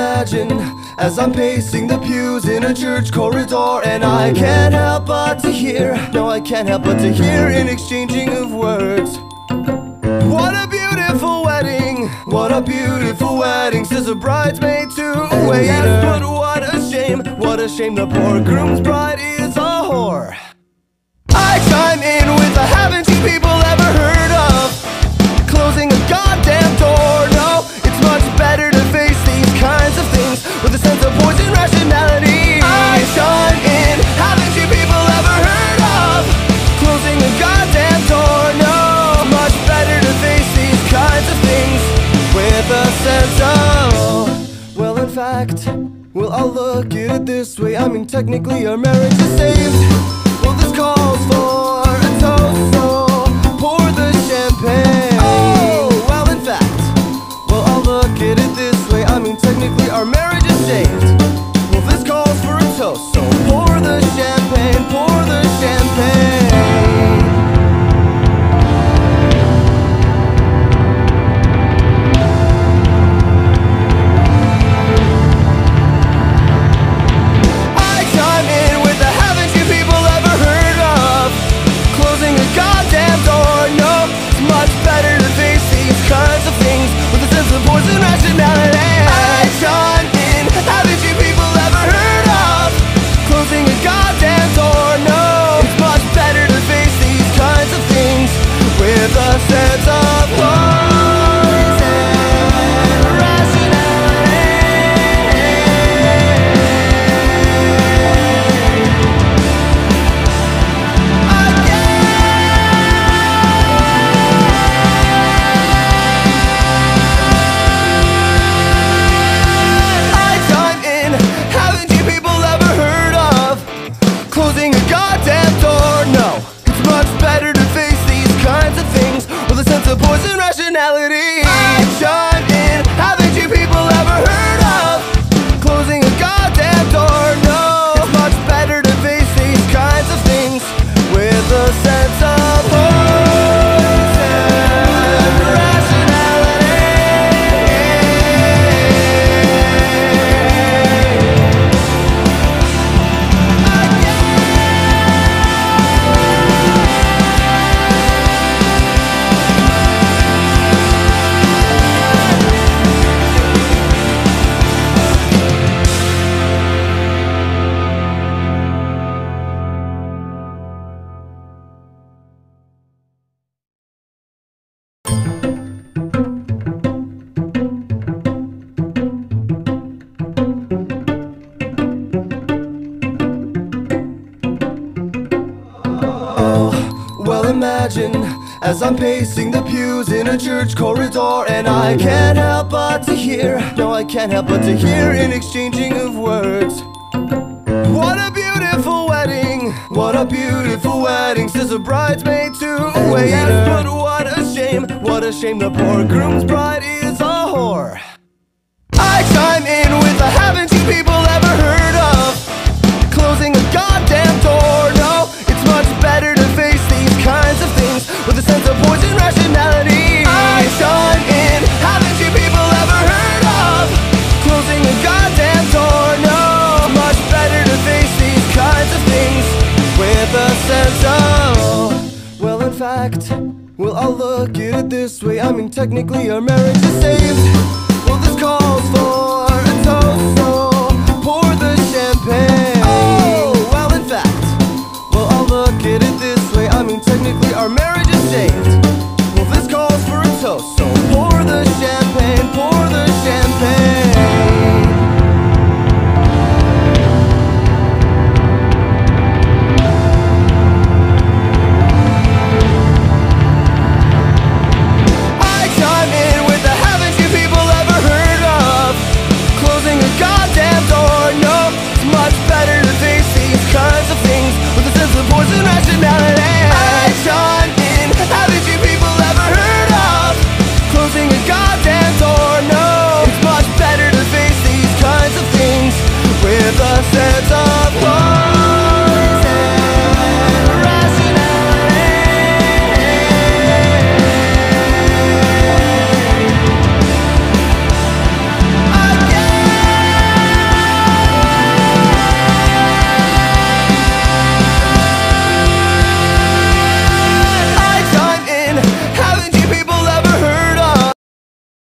as I'm pacing the pews in a church corridor, and I can't help but to hear, no, I can't help but to hear an exchanging of words. What a beautiful wedding, what a beautiful wedding, says a bridesmaid to a waiter. Yes, but what a shame, what a shame, the poor groom's bride is a whore. I chime in with a haven't you people this way. I mean, technically, our marriage is saved. Well, this calls for a toast, so pour the champagne. Oh, well, in fact, well, I'll look at it this way. I mean, technically, our marriage is saved. With a poison imagine as I'm pacing the pews in a church corridor, and I can't help but to hear, no, I can't help but to hear an exchanging of words. What a beautiful wedding, what a beautiful wedding, says a bridesmaid to a waiter. Yes, but what a shame, what a shame, the poor groom's bride is a whore. I chime in with a haven't fact, well, I'll look at it this way. I mean, technically, our marriage is saved. Well, this calls for a toast,